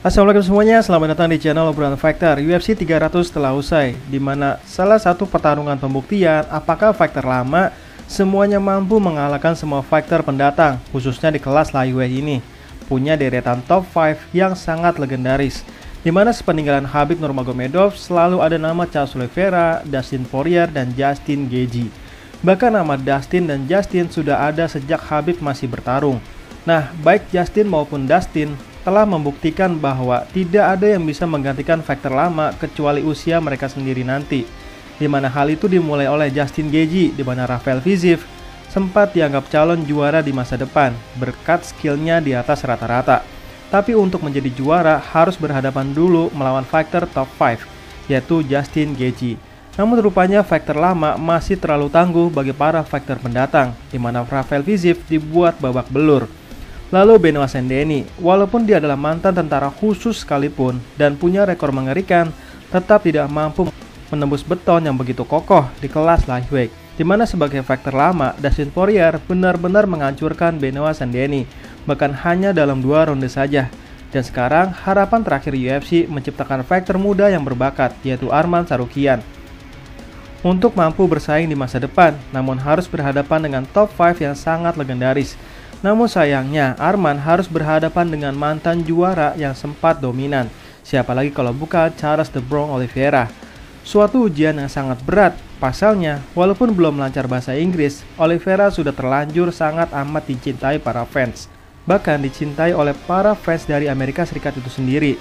Assalamualaikum semuanya, selamat datang di channel obrolan Factor UFC 300 telah usai di mana salah satu pertarungan pembuktian apakah Factor lama semuanya mampu mengalahkan semua Factor pendatang khususnya di kelas lightweight ini punya deretan top 5 yang sangat legendaris di mana sepeninggalan Habib Nurmagomedov selalu ada nama Charles Oliveira, Dustin Poirier, dan Justin Gaethje. Bahkan nama Dustin dan Justin sudah ada sejak Habib masih bertarung. Nah, baik Justin maupun Dustin telah membuktikan bahwa tidak ada yang bisa menggantikan faktor lama kecuali usia mereka sendiri nanti. Di mana hal itu dimulai oleh Justin Gaethje di mana Rafael Fiziev sempat dianggap calon juara di masa depan berkat skillnya di atas rata-rata. Tapi untuk menjadi juara harus berhadapan dulu melawan fighter top 5 yaitu Justin Gaethje. Namun rupanya fighter lama masih terlalu tangguh bagi para fighter pendatang di mana Rafael Fiziev dibuat babak belur. Lalu Benoit Sendeni, walaupun dia adalah mantan tentara khusus sekalipun dan punya rekor mengerikan, tetap tidak mampu menembus beton yang begitu kokoh di kelas lightweight. Di mana sebagai faktor lama, Dustin Poirier benar-benar menghancurkan Benoit Sendeni, bahkan hanya dalam dua ronde saja. Dan sekarang harapan terakhir UFC menciptakan faktor muda yang berbakat, yaitu Arman Sarukian. Untuk mampu bersaing di masa depan, namun harus berhadapan dengan top 5 yang sangat legendaris, namun sayangnya, Arman harus berhadapan dengan mantan juara yang sempat dominan. Siapa lagi kalau bukan Charles de Bron Oliveira. Suatu ujian yang sangat berat. Pasalnya, walaupun belum lancar bahasa Inggris, Oliveira sudah terlanjur sangat amat dicintai para fans. Bahkan dicintai oleh para fans dari Amerika Serikat itu sendiri.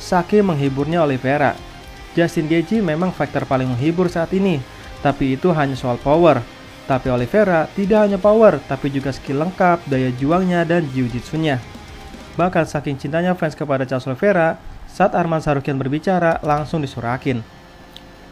Saki menghiburnya Oliveira. Justin Gaethje memang faktor paling menghibur saat ini, tapi itu hanya soal power. Tapi Oliveira tidak hanya power, tapi juga skill lengkap, daya juangnya, dan jiu-jitsunya. Bahkan saking cintanya fans kepada Charles Oliveira, saat Arman Sarukian berbicara, langsung disurakin.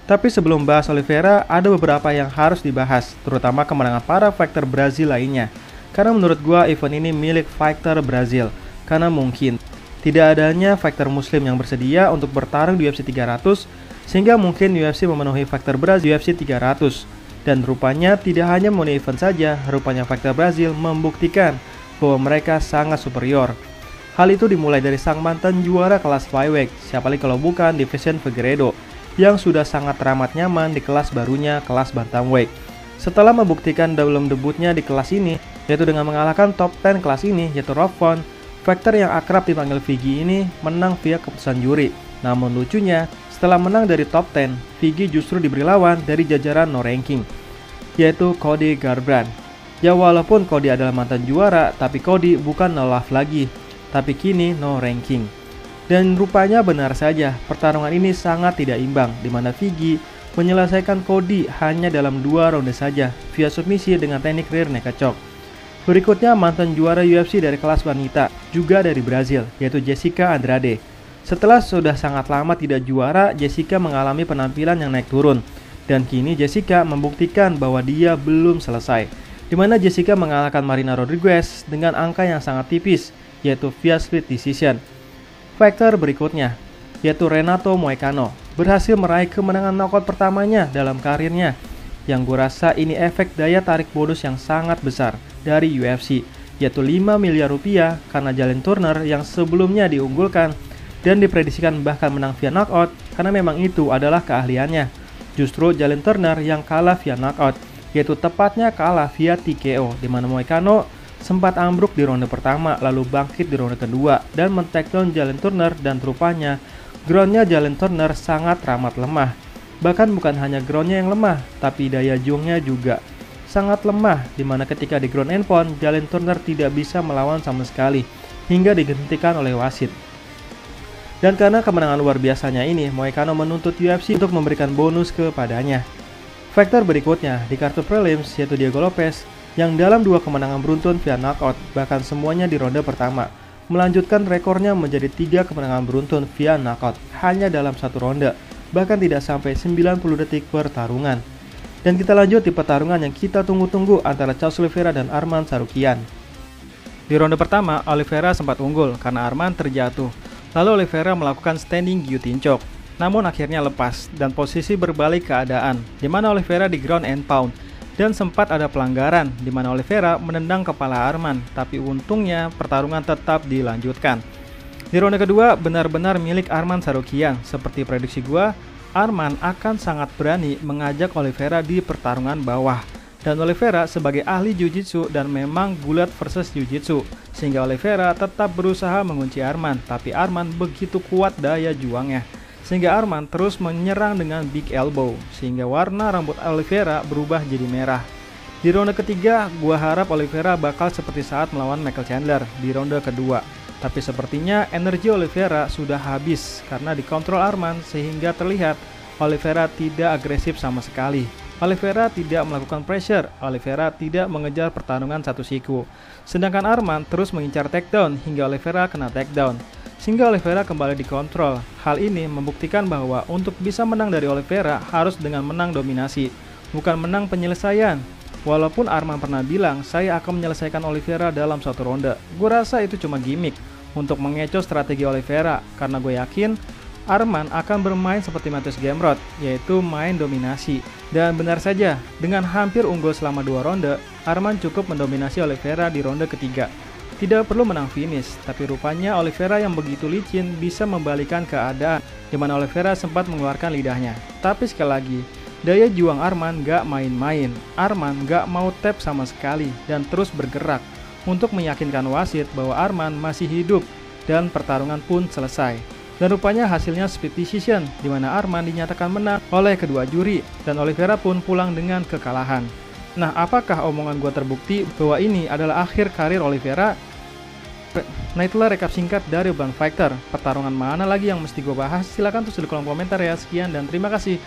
Tapi sebelum bahas Oliveira, ada beberapa yang harus dibahas, terutama kemenangan para fighter Brazil lainnya. Karena menurut gua event ini milik fighter Brazil, karena mungkin tidak adanya fighter muslim yang bersedia untuk bertarung di UFC 300, sehingga mungkin UFC memenuhi fighter Brazil UFC 300 dan rupanya tidak hanya memenuhi event saja, rupanya fakta Brazil membuktikan bahwa mereka sangat superior. Hal itu dimulai dari sang mantan juara kelas flyweight, siapa lagi kalau bukan Division Figueredo, yang sudah sangat teramat nyaman di kelas barunya kelas bantamweight. Setelah membuktikan dalam debutnya di kelas ini, yaitu dengan mengalahkan top 10 kelas ini, yaitu Rob Font, Factor yang akrab dipanggil Vigi ini menang via keputusan juri. Namun lucunya, setelah menang dari top 10, Vigi justru diberi lawan dari jajaran no ranking, yaitu Cody Garbrandt. Ya walaupun Cody adalah mantan juara, tapi Cody bukan no love lagi, tapi kini no ranking. Dan rupanya benar saja, pertarungan ini sangat tidak imbang, di mana Vigi menyelesaikan Cody hanya dalam dua ronde saja via submisi dengan teknik rear naked choke. Berikutnya mantan juara UFC dari kelas wanita, juga dari Brazil, yaitu Jessica Andrade. Setelah sudah sangat lama tidak juara, Jessica mengalami penampilan yang naik turun. Dan kini Jessica membuktikan bahwa dia belum selesai. Di mana Jessica mengalahkan Marina Rodriguez dengan angka yang sangat tipis, yaitu via split decision. Faktor berikutnya, yaitu Renato Moicano, berhasil meraih kemenangan knockout pertamanya dalam karirnya. Yang gue rasa ini efek daya tarik bonus yang sangat besar dari UFC, yaitu 5 miliar rupiah karena Jalen Turner yang sebelumnya diunggulkan dan diprediksikan bahkan menang via knockout karena memang itu adalah keahliannya. Justru Jalen Turner yang kalah via knockout, yaitu tepatnya kalah via TKO, di mana Moicano sempat ambruk di ronde pertama lalu bangkit di ronde kedua dan men-takedown Jalen Turner dan rupanya groundnya Jalen Turner sangat ramah lemah. Bahkan bukan hanya groundnya yang lemah, tapi daya jungnya juga sangat lemah, di mana ketika di ground and pound, Jalen Turner tidak bisa melawan sama sekali, hingga digantikan oleh wasit. Dan karena kemenangan luar biasanya ini, Moicano menuntut UFC untuk memberikan bonus kepadanya. Faktor berikutnya di kartu prelims yaitu Diego Lopez yang dalam dua kemenangan beruntun via knockout, bahkan semuanya di ronde pertama, melanjutkan rekornya menjadi tiga kemenangan beruntun via knockout hanya dalam satu ronde, bahkan tidak sampai 90 detik pertarungan. Dan kita lanjut di pertarungan yang kita tunggu-tunggu antara Charles Oliveira dan Arman Sarukian. Di ronde pertama, Oliveira sempat unggul karena Arman terjatuh, Lalu Oliveira melakukan standing guillotine choke, namun akhirnya lepas dan posisi berbalik keadaan, di mana Oliveira di ground and pound dan sempat ada pelanggaran di mana Oliveira menendang kepala Arman, tapi untungnya pertarungan tetap dilanjutkan. Di ronde kedua benar-benar milik Arman Sarukian. Seperti prediksi gua, Arman akan sangat berani mengajak Oliveira di pertarungan bawah. Dan Oliveira sebagai ahli Jiu-Jitsu dan memang gulat versus Jiu-Jitsu. Sehingga Oliveira tetap berusaha mengunci Arman, tapi Arman begitu kuat daya juangnya. Sehingga Arman terus menyerang dengan big elbow, sehingga warna rambut Oliveira berubah jadi merah. Di ronde ketiga, gua harap Oliveira bakal seperti saat melawan Michael Chandler di ronde kedua. Tapi sepertinya energi Oliveira sudah habis karena dikontrol Arman sehingga terlihat Oliveira tidak agresif sama sekali. Oliveira tidak melakukan pressure, Oliveira tidak mengejar pertarungan satu siku. Sedangkan Arman terus mengincar takedown hingga Oliveira kena takedown. Sehingga Oliveira kembali dikontrol. Hal ini membuktikan bahwa untuk bisa menang dari Oliveira harus dengan menang dominasi, bukan menang penyelesaian. Walaupun Arman pernah bilang saya akan menyelesaikan Oliveira dalam satu ronde, gue rasa itu cuma gimmick untuk mengecoh strategi Oliveira karena gue yakin Arman akan bermain seperti Matthews Gamrot, yaitu main dominasi. Dan benar saja, dengan hampir unggul selama dua ronde, Arman cukup mendominasi Oliveira di ronde ketiga. Tidak perlu menang finish, tapi rupanya Oliveira yang begitu licin bisa membalikan keadaan, di mana Oliveira sempat mengeluarkan lidahnya. Tapi sekali lagi, daya juang Arman gak main-main. Arman gak mau tap sama sekali dan terus bergerak untuk meyakinkan wasit bahwa Arman masih hidup dan pertarungan pun selesai. Dan rupanya hasilnya split decision, di mana Arman dinyatakan menang oleh kedua juri, dan Oliveira pun pulang dengan kekalahan. Nah, apakah omongan gue terbukti bahwa ini adalah akhir karir Oliveira? Nah itulah rekap singkat dari Urban Fighter. Pertarungan mana lagi yang mesti gue bahas? Silahkan tulis di kolom komentar ya. Sekian dan terima kasih.